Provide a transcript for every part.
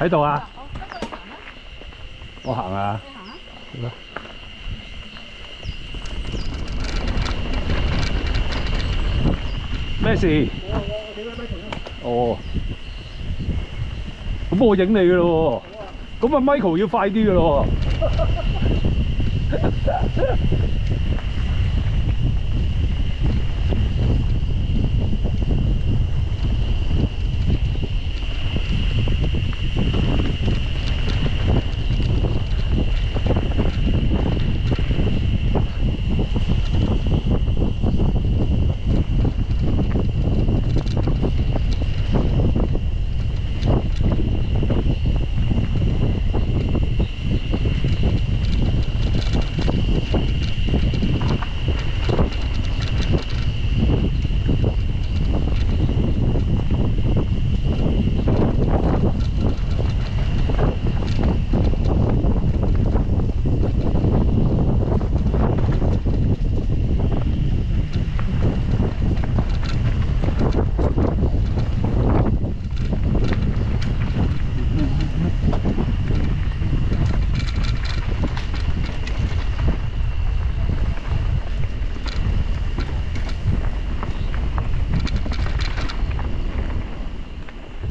喺度啊！我行啊！咩事？哦，咁我影你噶咯喎，咁啊 Michael 要快啲噶咯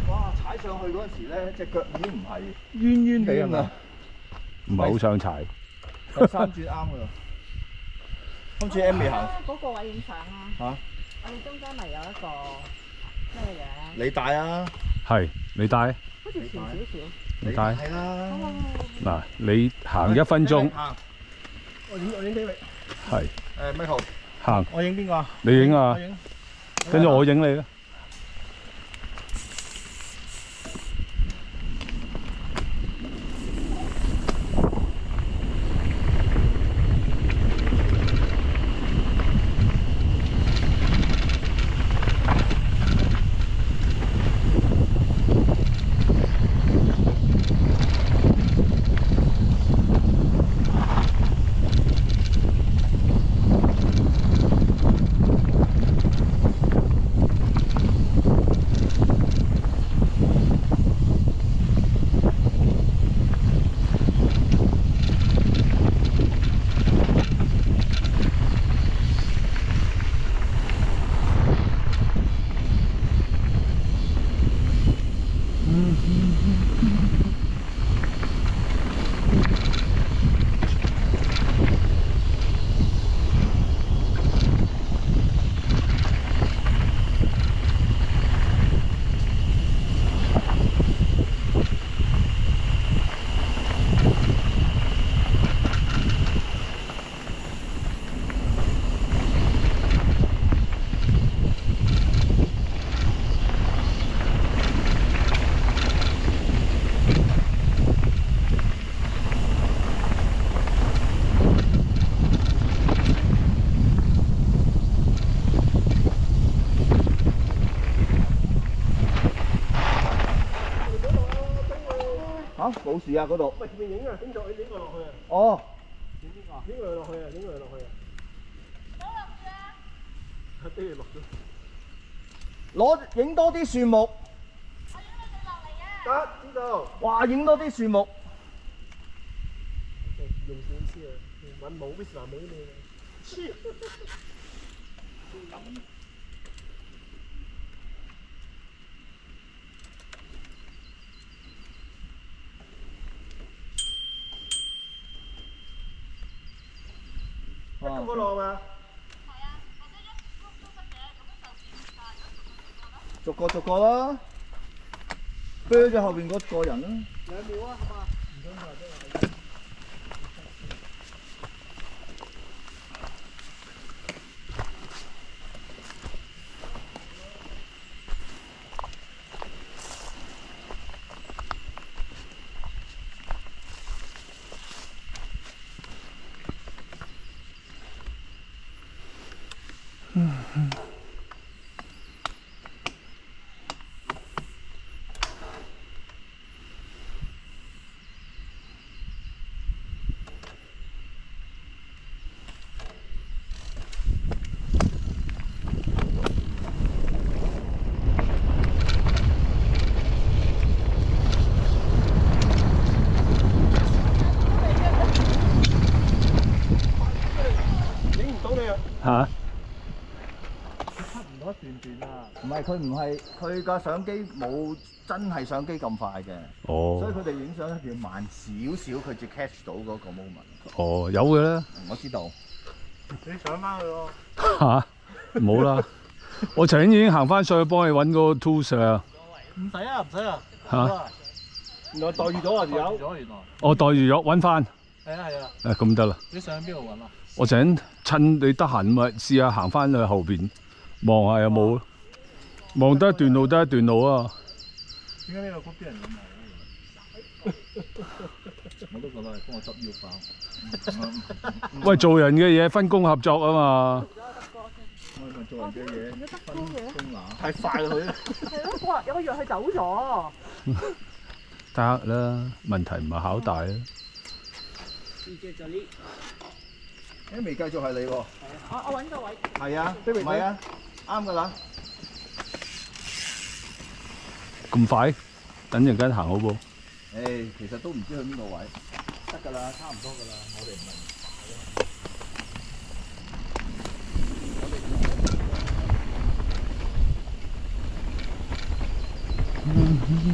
哇！踩上去嗰陣時咧，隻腳已經唔係冤冤地咁啦，喎，唔係好想踩。第三轉啱噶啦。今次 M 未行嗰個位影相啊！嚇，我哋中間咪有一個咩嘢？你帶啊，係你帶，好似前少少。你帶。係啦。嗱，你行一分鐘，行。我影我影俾你。係誒，Michael，行，我影邊個啊？你影啊我，影。跟住我影你啦。Mm-hmm. 嚇，冇事啊嗰度。喂，前面影啊，影咗影佢落去啊，哦，影佢落去啊，影佢落去啊。都要落咗。攞影多啲樹木。得，知道。哇，影多啲樹木。用少啲啊，揾冇 v i s a 冇你。黐。一咁個浪啊！逐個逐個啦。啤咗後邊嗰個人啦。兩秒啊，好嘛？嚇佢唔係佢個相機冇真係相機咁快嘅，哦。所以佢哋影相一定要慢少少，佢至 catch 到嗰個 moment。哦有嘅啦我知道，你上翻去咯，嚇？冇啦，我頭先已經行翻上去幫你揾嗰個 tools 啊。唔使啊，唔使啊。嚇，原來待遇咗啊，條友。咗原來。我袋住咗揾翻，係啊係啊，誒咁得啦。你上邊度揾啊？我想趁你得閒咪試下行翻去後邊望下有冇。咯，望得一段路得一段路啊！點解呢度嗰啲人咁啊？我都覺得係幫我執腰包。喂，做人嘅嘢分工合作啊嘛，我咪做人嘅嘢，分工拿。太快啦佢。係咯，哇！有個月佢走咗。得啦，問題唔係考大啊。誒未繼續係你喎。我我揾個位。係啊，唔係啊，啱㗎啦。咁快，等陣間行好噃？誒，其實都唔知去邊個位，得㗎啦，差唔多㗎啦，我哋唔係攞先識位。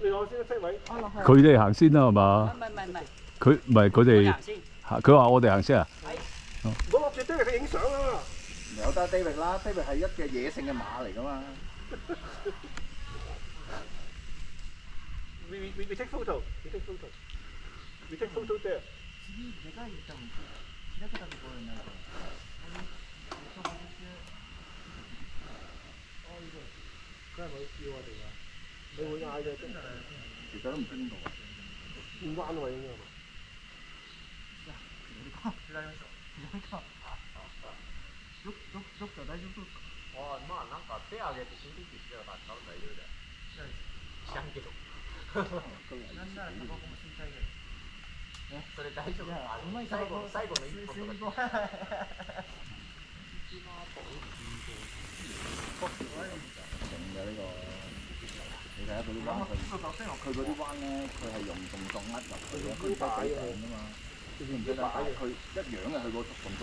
我落去。佢哋行先啦，係嘛唔？係唔係唔係，佢唔係佢哋行，先。佢話我哋行先啊？唔好落住啲嚟去影相啊！有得 David 啦，David 係一隻野性嘅馬嚟噶嘛。We we we take photo. We take photo. We take photo there. 就在那么跟着我。你妈那玩意儿吗？是啊，你看，你看，你看。よくよくよくじゃ大丈夫か。ああ、まあなんか手上げて深呼吸してたら多分大丈夫だよ。知らんけど。なんならタバコも。吸いたいぐらい。ね、それ大丈夫。あ、うまい最後最後の一本とか。一番あと。こっち悪いんだ。誰が。你睇下佢啲彎，佢佢嗰啲彎咧，佢係用動作呃入去嘅，佢唔係俾上㗎嘛。知唔知啊？佢一樣嘅，佢嗰個動作。